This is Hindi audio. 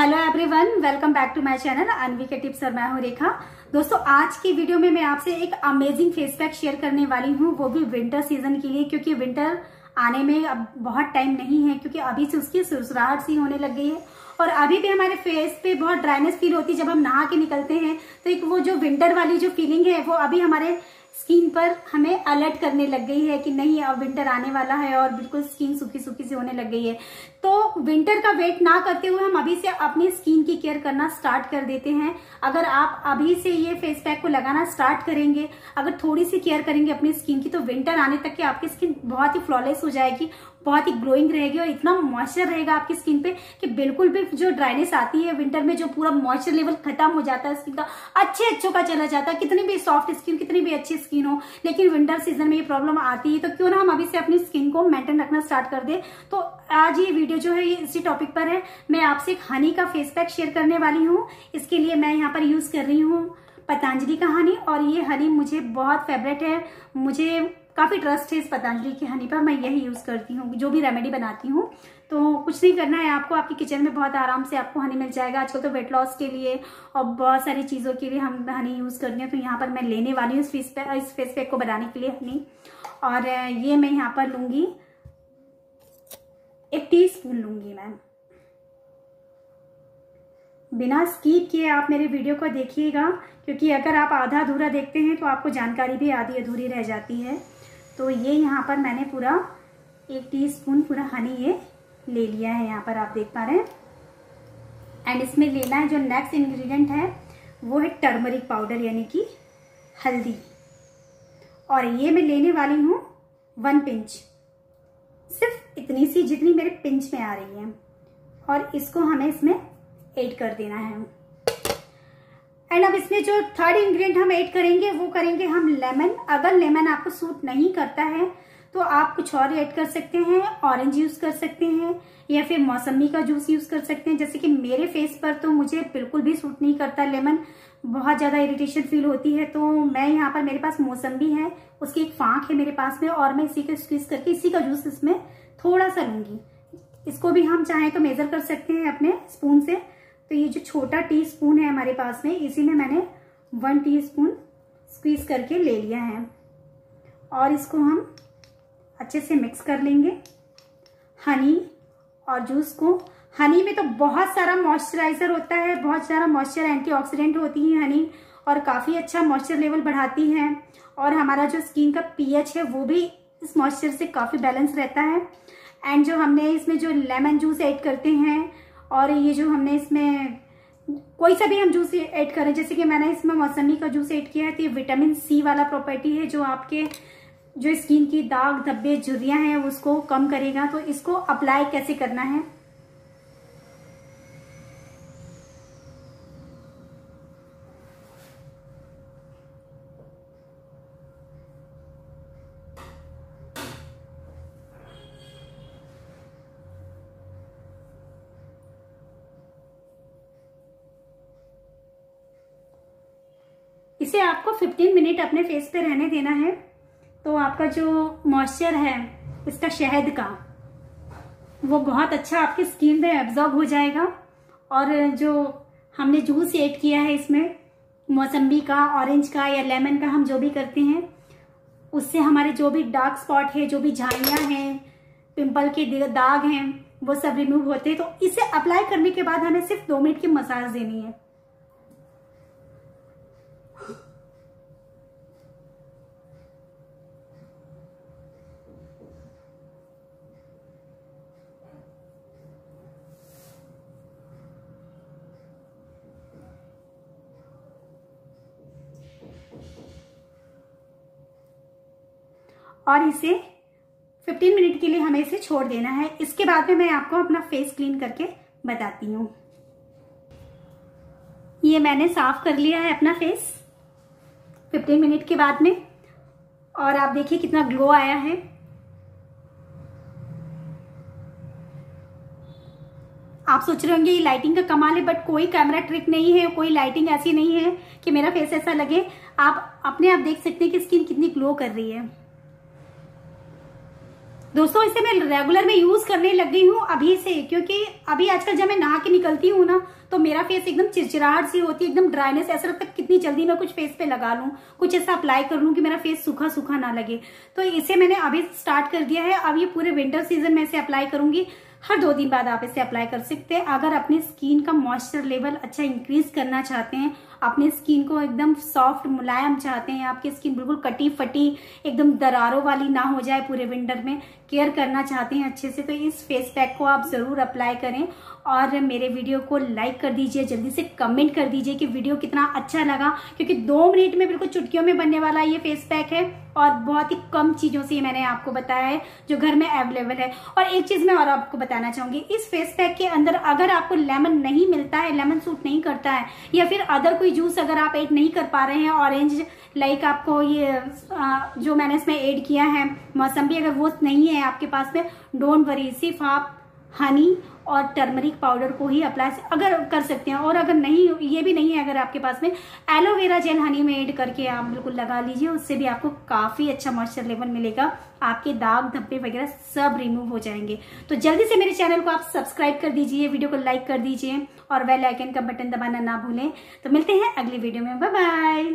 Hello everyone welcome back to my channel Anvi के टिप्स और मैं हूँ रेखा। दोस्तों, आज की वीडियो में मैं आपसे एक अमेजिंग फेस पैक शेयर करने वाली हूँ, वो भी विंटर सीज़न के लिए, क्योंकि विंटर आने में अब बहुत टाइम नहीं है, क्योंकि अभी से उसकी सुरसुराहट सी होने लग गई है। और अभी भी हमारे फेस पे बहुत ड्राइनेस फील होती है, जब हम नहा के निकलते हैं तो एक वो जो विंटर वाली जो फीलिंग है, वो अभी हमारे स्किन पर हमें अलर्ट करने लग गई है कि नहीं, अब विंटर आने वाला है और बिल्कुल स्किन सूखी सूखी सी होने लग गई है। तो विंटर का वेट ना करते हुए हम अभी से अपनी स्किन की केयर करना स्टार्ट कर देते हैं। अगर आप अभी से ये फेस पैक को लगाना स्टार्ट करेंगे, अगर थोड़ी सी केयर करेंगे अपनी स्किन की तो विंटर आने तक की आपकी स्किन बहुत ही फ्लॉलेस हो जाएगी बहुत ही ग्लोइंग रहेगी और इतना मॉइस्चर रहेगा आपकी स्किन पे कि बिल्कुल भी जो ड्राइनेस आती है विंटर में, जो पूरा मॉइस्चर लेवल खत्म हो जाता है स्किन का, अच्छे अच्छों का चला जाता है। कितनी भी सॉफ्ट स्किन कितनी भी अच्छी स्किन हो, लेकिन विंटर सीज़न में ये प्रॉब्लम आती है तो क्यों ना हम अभी से अपनी स्किन को मेंटेन रखना स्टार्ट कर दे। तो आज ये वीडियो जो है, ये इसी टॉपिक पर है। मैं आपसे एक हनी का फेस पैक शेयर करने वाली हूँ। इसके लिए मैं यहाँ पर यूज़ कर रही हूँ पतंजलि का हनी और ये हनी मुझे बहुत फेवरेट है। मुझे काफ़ी ट्रस्ट है इस पतंजलि की हनी पर मैं यही यूज़ करती हूँ, जो भी रेमेडी बनाती हूँ। तो कुछ नहीं करना है आपको, आपकी किचन में बहुत आराम से आपको हनी मिल जाएगा। आजकल तो वेट लॉस के लिए और बहुत सारी चीज़ों के लिए हम हनी यूज़ करते हैं तो यहाँ पर मैं लेने वाली हूँ इस फेस पैक इस फेस पैक को बनाने के लिए हनी और ये मैं यहाँ पर लूँगी, एक टी स्पून लूँगी मैम बिना स्कीप किए आप मेरे वीडियो को देखिएगा, क्योंकि अगर आप आधा अधूरा देखते हैं तो आपको जानकारी भी आधी अधूरी रह जाती है। तो ये यहाँ पर मैंने पूरा एक टीस्पून पूरा हनी ये ले लिया है, यहाँ पर आप देख पा रहे हैं। एंड इसमें लेना है जो नेक्स्ट इंग्रेडिएंट है, वो है टर्मरिक पाउडर यानी कि हल्दी। और ये मैं लेने वाली हूँ वन पिंच सिर्फ़ इतनी सी जितनी मेरे पिंच में आ रही है। और इसको हमें इसमें ऐड कर देना है। एंड अब इसमें जो थर्ड इंग्रेडिएंट हम ऐड करेंगे, वो करेंगे हम लेमन अगर लेमन आपको सूट नहीं करता है तो आप कुछ और ऐड कर सकते हैं ऑरेंज यूज़ कर सकते हैं, या फिर मौसमी का जूस यूज़ कर सकते हैं। जैसे कि मेरे फेस पर तो मुझे बिल्कुल भी सूट नहीं करता लेमन बहुत ज़्यादा इरिटेशन फील होती है तो मैं यहाँ पर मेरे पास मौसमी है, उसकी एक फांक है मेरे पास में, और मैं इसी को स्क्वीज करके इसी का जूस इसमें थोड़ा सा लूँगी। इसको भी हम चाहें तो मेजर कर सकते हैं अपने स्पून से। तो ये जो छोटा टी स्पून है हमारे पास में, इसी में मैंने वन टी स्पून स्क्वीज करके ले लिया है। और इसको हम अच्छे से मिक्स कर लेंगे। हनी और जूस को। हनी में तो बहुत सारा मॉइस्चराइजर होता है, बहुत सारा मॉइस्चर एंटीऑक्सीडेंट होती है हनी और काफ़ी अच्छा मॉइस्चर लेवल बढ़ाती है। और हमारा जो स्किन का पीएच है, वो भी इस मॉइस्चर से काफ़ी बैलेंस रहता है। एंड जो हमने इसमें जो लेमन जूस ऐड करते हैं और ये जो हमने इसमें कोई सा भी हम जूस ऐड करें, जैसे कि मैंने इसमें मौसमी का जूस ऐड किया है तो ये विटामिन सी वाला प्रॉपर्टी है जो आपके, जो स्किन की दाग धब्बे झुरियाँ हैं, उसको कम करेगा। तो इसको अप्लाई कैसे करना है? इसे आपको 15 मिनट अपने फेस पे रहने देना है। तो आपका जो मॉइस्चर है, इसका शहद का, वो बहुत अच्छा आपकी स्किन में एब्जॉर्ब हो जाएगा। और जो हमने जूस ऐड किया है इसमें, मौसम्बी का ऑरेंज का या लेमन का हम जो भी करते हैं, उससे हमारे जो भी डार्क स्पॉट है, जो भी झाइयाँ हैं पिंपल के दाग हैं, वो सब रिमूव होते हैं। तो इसे अप्लाई करने के बाद हमें सिर्फ़ दो मिनट की मसाज देनी है। और इसे 15 मिनट के लिए हमें इसे छोड़ देना है। इसके बाद में मैं आपको अपना फेस क्लीन करके बताती हूँ। ये मैंने साफ़ कर लिया है अपना फेस 15 मिनट के बाद में। और आप देखिए कितना ग्लो आया है। आप सोच रहे होंगे, ये लाइटिंग का कमाल है बट कोई कैमरा ट्रिक नहीं है, कोई लाइटिंग ऐसी नहीं है कि मेरा फेस ऐसा लगे। आप अपने आप देख सकते हैं कि स्किन कितनी ग्लो कर रही है। दोस्तों, इसे मैं रेगुलर में यूज़ करने लग गई हूँ अभी से, क्योंकि अभी आजकल जब मैं नहा के निकलती हूँ ना तो मेरा फेस एकदम चिरचिराहट सी होती है, एकदम ड्राइनेस ऐसा लगता है कितनी जल्दी मैं कुछ फेस पे लगा लूँ, कुछ ऐसा अप्लाई कर लूँ कि मेरा फेस सूखा सूखा ना लगे। तो इसे मैंने अभी स्टार्ट कर दिया है। अब ये पूरे विंटर सीज़न में इसे अप्लाई करूँगी। हर दो दिन बाद आप इसे अप्लाई कर सकते हैं। अगर अपने स्किन का मॉइस्चर लेवल अच्छा इंक्रीज करना चाहते हैं अपनी स्किन को एकदम सॉफ्ट मुलायम चाहते हैं, आपकी स्किन बिल्कुल कटी फटी एकदम दरारों वाली ना हो जाए पूरे विंटर में। केयर करना चाहते हैं अच्छे से तो इस फेस पैक को आप ज़रूर अप्लाई करें और मेरे वीडियो को लाइक कर दीजिए, जल्दी से कमेंट कर दीजिए कि वीडियो कितना अच्छा लगा, क्योंकि दो मिनट में बिल्कुल चुटकियों में बनने वाला ये फेस पैक है और बहुत ही कम चीज़ों से मैंने आपको बताया है, जो घर में अवेलेबल है। और एक चीज़ मैं और आपको बताना चाहूँगी, इस फेस पैक के अंदर अगर आपको लेमन नहीं मिलता है लेमन सूट नहीं करता है, या फिर अदर कोई जूस अगर आप ऐड नहीं कर पा रहे हैं ऑरेंज लाइक आपको ये जो मैंने इसमें ऐड किया है मौसम भी अगर वो नहीं है आपके पास में डोंट वरी सिर्फ़ आप हनी और टर्मरिक पाउडर को ही अप्लाई अगर कर सकते हैं। और अगर नहीं, ये भी नहीं है अगर आपके पास में एलोवेरा जेल हनी में ऐड करके आप बिल्कुल लगा लीजिए। उससे भी आपको काफ़ी अच्छा मॉइस्चर लेवल मिलेगा। आपके दाग, धब्बे वगैरह सब रिमूव हो जाएँगे। तो जल्दी से मेरे चैनल को आप सब्सक्राइब कर दीजिए वीडियो को लाइक कर दीजिए और वेल आइकन का बटन दबाना ना भूलें। तो मिलते हैं अगली वीडियो में। Bye bye